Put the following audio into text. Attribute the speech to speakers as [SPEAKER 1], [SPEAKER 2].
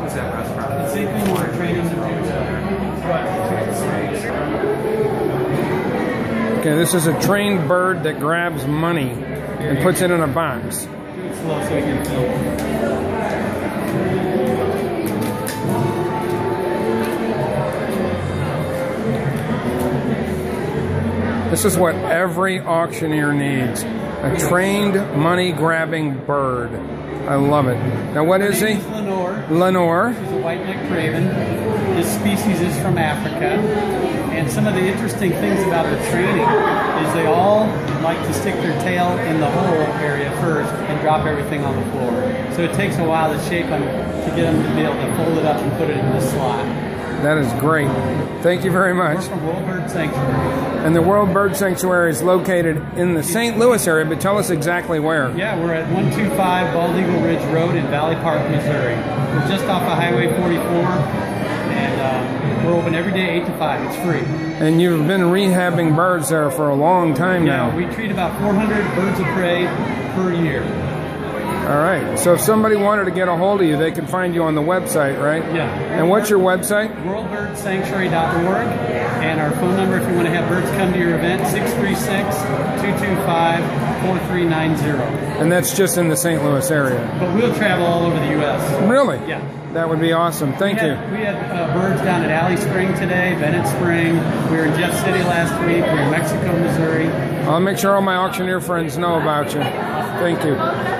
[SPEAKER 1] What's that restaurant?
[SPEAKER 2] The same thing.
[SPEAKER 3] Okay, this is a trained bird that grabs money and puts it in a box. This is what every auctioneer needs. A trained money grabbing bird. I love it. Now what is he?
[SPEAKER 2] His is Lenore.
[SPEAKER 3] Lenore.
[SPEAKER 2] He's a white-necked raven. This species is from Africa. And some of the interesting things about her training is they all like to stick their tail in the hole area first and drop everything on the floor. So it takes a while to shape them to get them to be able to fold it up and put it in the slot.
[SPEAKER 3] That is great. Thank you very
[SPEAKER 2] We're
[SPEAKER 3] much.
[SPEAKER 2] from World Bird Sanctuary.
[SPEAKER 3] And the World Bird Sanctuary is located in the St. Louis area, but tell us exactly where.
[SPEAKER 2] Yeah, we're at 125 Bald Eagle Ridge Road in Valley Park, Missouri. We're just off of Highway 44, and um, we're open every day 8 to 5. It's free.
[SPEAKER 3] And you've been rehabbing birds there for a long time
[SPEAKER 2] Yeah,
[SPEAKER 3] now.
[SPEAKER 2] we treat about 400 birds of prey per year.
[SPEAKER 3] All right. So if somebody wanted to get a hold of you, they can find you on the website, right?
[SPEAKER 2] Yeah.
[SPEAKER 3] And what's your website?
[SPEAKER 2] WorldBirdSanctuary.org, and our phone number if you want to have birds come to your event 636 225 4390.
[SPEAKER 3] And that's just in the St. Louis area.
[SPEAKER 2] But we'll travel all over the U.S.
[SPEAKER 3] Really?
[SPEAKER 2] Yeah.
[SPEAKER 3] That would be awesome. Thank
[SPEAKER 2] we
[SPEAKER 3] you.
[SPEAKER 2] had, We had uh, birds down at Alley Spring today, Bennett Spring. We were in Jeff City last week. We were in Mexico, Missouri.
[SPEAKER 3] I'll make sure all my auctioneer friends know about you. Thank you.